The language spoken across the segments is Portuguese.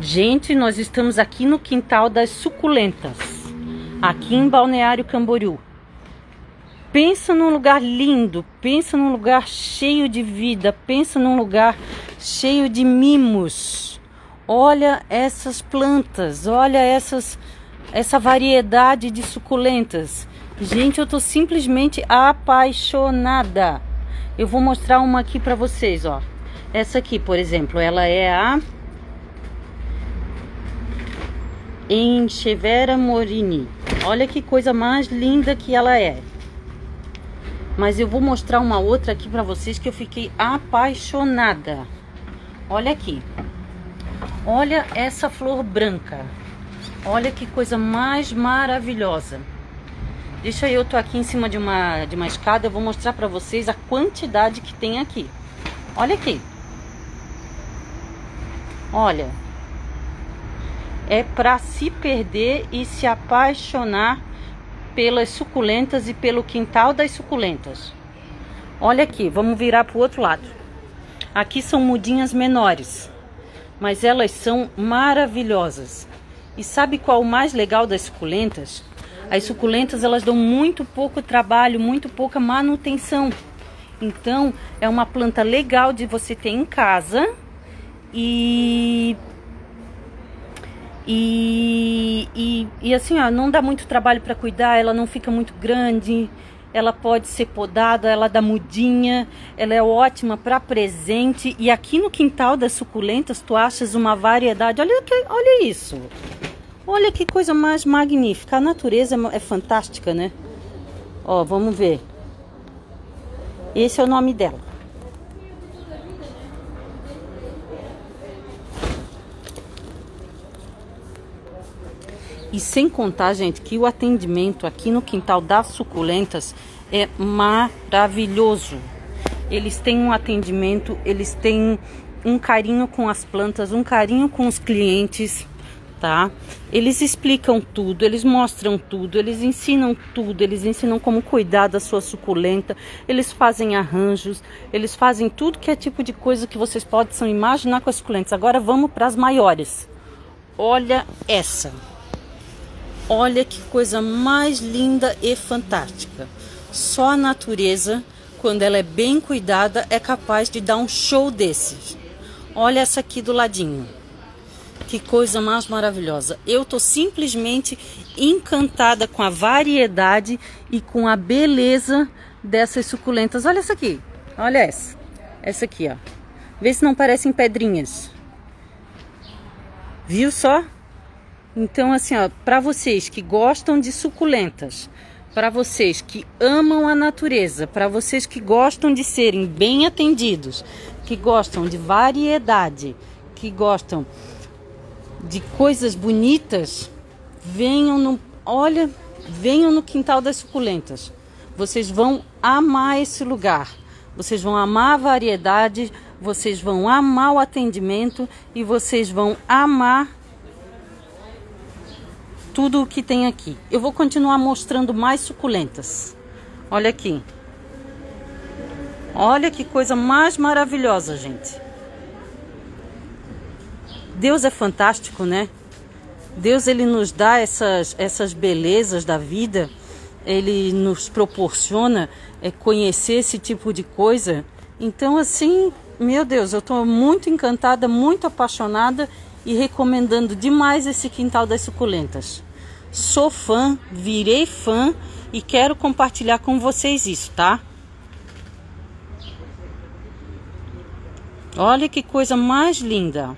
Gente, nós estamos aqui no quintal das suculentas, aqui em Balneário Camboriú. Pensa num lugar lindo, pensa num lugar cheio de vida, pensa num lugar cheio de mimos. Olha essas plantas, olha essas essa variedade de suculentas. Gente, eu tô simplesmente apaixonada. Eu vou mostrar uma aqui para vocês, ó. Essa aqui, por exemplo, ela é a em Chevera Morini. Olha que coisa mais linda que ela é. Mas eu vou mostrar uma outra aqui para vocês que eu fiquei apaixonada. Olha aqui. Olha essa flor branca. Olha que coisa mais maravilhosa. Deixa eu tô aqui em cima de uma de uma escada, eu vou mostrar para vocês a quantidade que tem aqui. Olha aqui. Olha, é para se perder e se apaixonar pelas suculentas e pelo quintal das suculentas. Olha aqui, vamos virar para o outro lado. Aqui são mudinhas menores, mas elas são maravilhosas. E sabe qual o mais legal das suculentas? As suculentas elas dão muito pouco trabalho, muito pouca manutenção. Então é uma planta legal de você ter em casa e e, e, e assim, ó, não dá muito trabalho para cuidar, ela não fica muito grande, ela pode ser podada, ela dá mudinha, ela é ótima para presente. E aqui no quintal das suculentas tu achas uma variedade. Olha, que, olha isso. Olha que coisa mais magnífica. A natureza é, é fantástica, né? Ó, vamos ver. Esse é o nome dela. E sem contar, gente, que o atendimento aqui no quintal das suculentas é maravilhoso. Eles têm um atendimento, eles têm um carinho com as plantas, um carinho com os clientes, tá? Eles explicam tudo, eles mostram tudo, eles ensinam tudo, eles ensinam como cuidar da sua suculenta, eles fazem arranjos, eles fazem tudo que é tipo de coisa que vocês possam imaginar com as suculentas. Agora vamos para as maiores. Olha essa. Olha que coisa mais linda e fantástica. Só a natureza, quando ela é bem cuidada, é capaz de dar um show desses. Olha essa aqui do ladinho. Que coisa mais maravilhosa. Eu tô simplesmente encantada com a variedade e com a beleza dessas suculentas. Olha essa aqui. Olha essa. Essa aqui, ó. Vê se não parecem pedrinhas. Viu só? Então, assim, ó, para vocês que gostam de suculentas, para vocês que amam a natureza, para vocês que gostam de serem bem atendidos, que gostam de variedade, que gostam de coisas bonitas, venham no, olha, venham no quintal das suculentas. Vocês vão amar esse lugar. Vocês vão amar a variedade, vocês vão amar o atendimento e vocês vão amar tudo o que tem aqui. Eu vou continuar mostrando mais suculentas. Olha aqui. Olha que coisa mais maravilhosa, gente. Deus é fantástico, né? Deus ele nos dá essas essas belezas da vida. Ele nos proporciona é, conhecer esse tipo de coisa. Então assim, meu Deus, eu estou muito encantada, muito apaixonada e recomendando demais esse quintal das suculentas. Sou fã, virei fã e quero compartilhar com vocês isso, tá? Olha que coisa mais linda.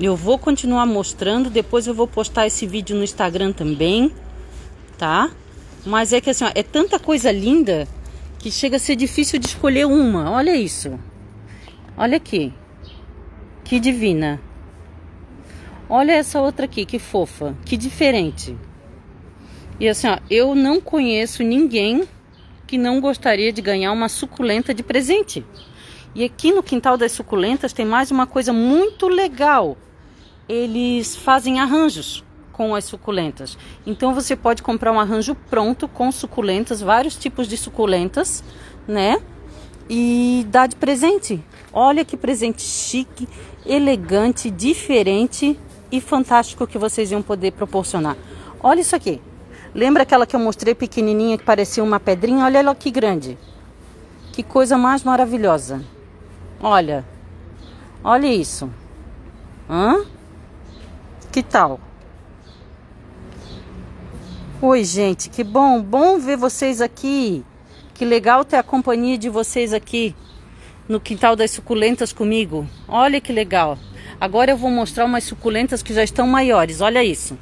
Eu vou continuar mostrando, depois eu vou postar esse vídeo no Instagram também, tá? Mas é que assim, ó, é tanta coisa linda que chega a ser difícil de escolher uma. Olha isso. Olha aqui. Que divina. Olha essa outra aqui, que fofa, que diferente. E assim, ó, eu não conheço ninguém que não gostaria de ganhar uma suculenta de presente. E aqui no quintal das suculentas tem mais uma coisa muito legal. Eles fazem arranjos com as suculentas. Então você pode comprar um arranjo pronto com suculentas, vários tipos de suculentas, né? E dar de presente Olha que presente chique, elegante, diferente e fantástico que vocês iam poder proporcionar. Olha isso aqui. Lembra aquela que eu mostrei pequenininha que parecia uma pedrinha? Olha ela que grande. Que coisa mais maravilhosa. Olha. Olha isso. Hã? Que tal? Oi, gente, que bom, bom ver vocês aqui. Que legal ter a companhia de vocês aqui no quintal das suculentas comigo. Olha que legal. Agora eu vou mostrar umas suculentas que já estão maiores. Olha isso.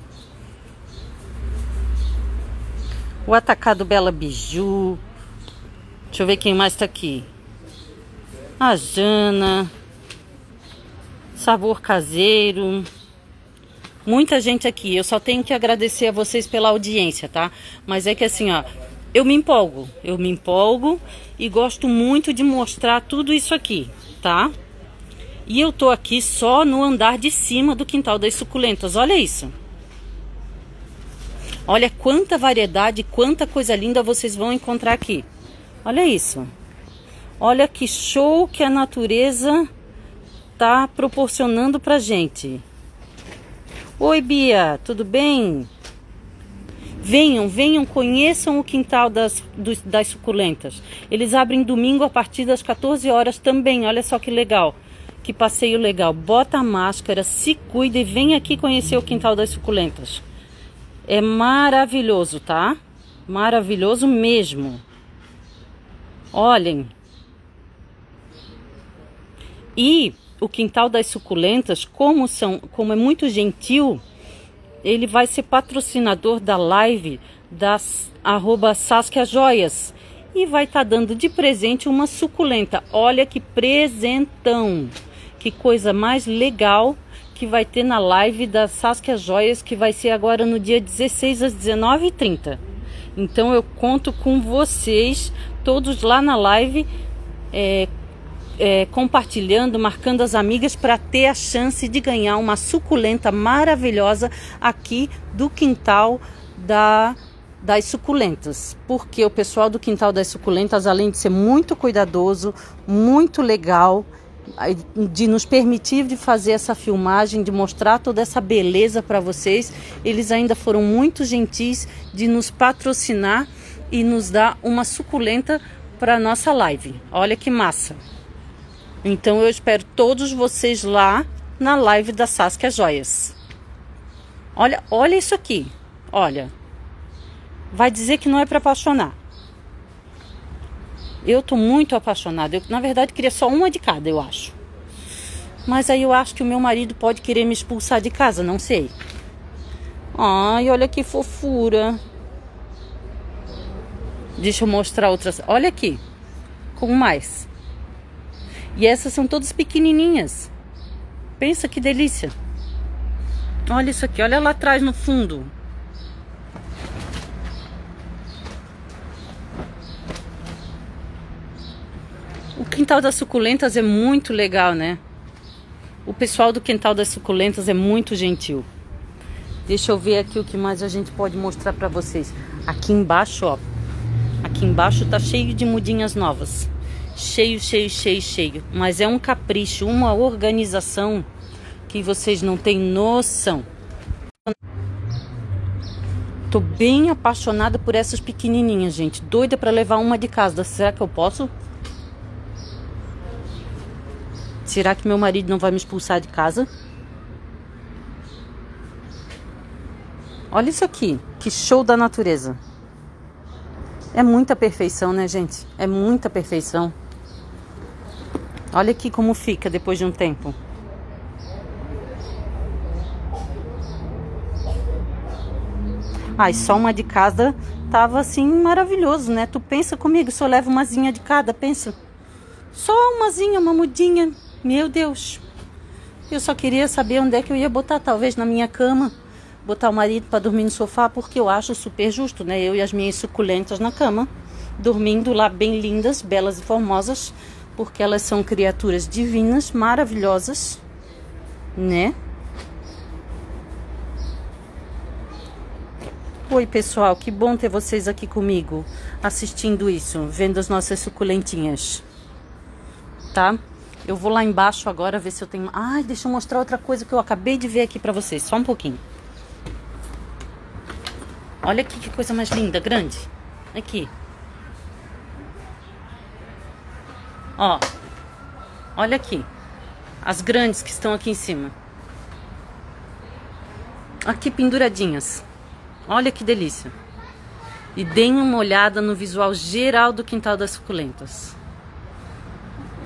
O atacado Bela Biju. Deixa eu ver quem mais está aqui. A Jana. Sabor caseiro. Muita gente aqui. Eu só tenho que agradecer a vocês pela audiência, tá? Mas é que assim, ó, eu me empolgo. Eu me empolgo e gosto muito de mostrar tudo isso aqui, tá? E eu tô aqui só no andar de cima do quintal das suculentas. Olha isso. Olha quanta variedade, quanta coisa linda vocês vão encontrar aqui. Olha isso. Olha que show que a natureza tá proporcionando pra gente. Oi, Bia, tudo bem? Venham, venham, conheçam o quintal das, das suculentas. Eles abrem domingo a partir das 14 horas também. Olha só que legal. Que passeio legal. Bota a máscara, se cuida e vem aqui conhecer o quintal das suculentas. É maravilhoso, tá? Maravilhoso mesmo. Olhem. E o quintal das suculentas, como são, como é muito gentil, ele vai ser patrocinador da live das arroba Saskia Joias e vai estar tá dando de presente uma suculenta. Olha que presentão! Que coisa mais legal que vai ter na live da Saskia Joias, que vai ser agora no dia 16 às 19h30. Então eu conto com vocês, todos lá na live, é, é, compartilhando, marcando as amigas para ter a chance de ganhar uma suculenta maravilhosa aqui do quintal da das suculentas, porque o pessoal do quintal das suculentas, além de ser muito cuidadoso, muito legal, de nos permitir de fazer essa filmagem, de mostrar toda essa beleza para vocês. Eles ainda foram muito gentis de nos patrocinar e nos dar uma suculenta para nossa live. Olha que massa! Então eu espero todos vocês lá na live da Saskia Joias. Olha, olha isso aqui. Olha. Vai dizer que não é para apaixonar. Eu tô muito apaixonada. Eu, na verdade, queria só uma de cada, eu acho. Mas aí eu acho que o meu marido pode querer me expulsar de casa, não sei. Ai, olha que fofura. Deixa eu mostrar outras. Olha aqui. Com mais. E essas são todas pequenininhas. Pensa que delícia. Olha isso aqui, olha lá atrás no fundo. O quintal das suculentas é muito legal, né? O pessoal do quintal das suculentas é muito gentil. Deixa eu ver aqui o que mais a gente pode mostrar para vocês. Aqui embaixo, ó. Aqui embaixo tá cheio de mudinhas novas. Cheio, cheio, cheio, cheio. Mas é um capricho, uma organização que vocês não têm noção. Tô bem apaixonada por essas pequenininhas, gente. Doida para levar uma de casa. Será que eu posso? Será que meu marido não vai me expulsar de casa? Olha isso aqui, que show da natureza. É muita perfeição, né, gente? É muita perfeição. Olha aqui como fica depois de um tempo. Ai, só uma de cada tava assim maravilhoso, né? Tu pensa comigo, se eu levo umazinha de cada, pensa. Só umazinha, uma mudinha. Meu Deus. Eu só queria saber onde é que eu ia botar, talvez na minha cama, botar o marido para dormir no sofá, porque eu acho super justo, né? Eu e as minhas suculentas na cama, dormindo lá bem lindas, belas e formosas, porque elas são criaturas divinas, maravilhosas, né? Oi, pessoal, que bom ter vocês aqui comigo, assistindo isso, vendo as nossas suculentinhas, tá? Eu vou lá embaixo agora ver se eu tenho. Ai, deixa eu mostrar outra coisa que eu acabei de ver aqui pra vocês. Só um pouquinho. Olha aqui que coisa mais linda, grande. Aqui. Ó. Olha aqui. As grandes que estão aqui em cima. Aqui penduradinhas. Olha que delícia. E deem uma olhada no visual geral do quintal das suculentas.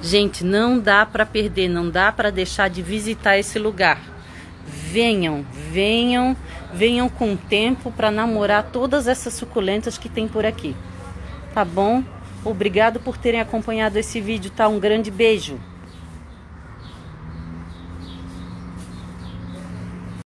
Gente, não dá para perder, não dá para deixar de visitar esse lugar. Venham, venham, venham com tempo para namorar todas essas suculentas que tem por aqui. Tá bom? Obrigado por terem acompanhado esse vídeo, tá? Um grande beijo.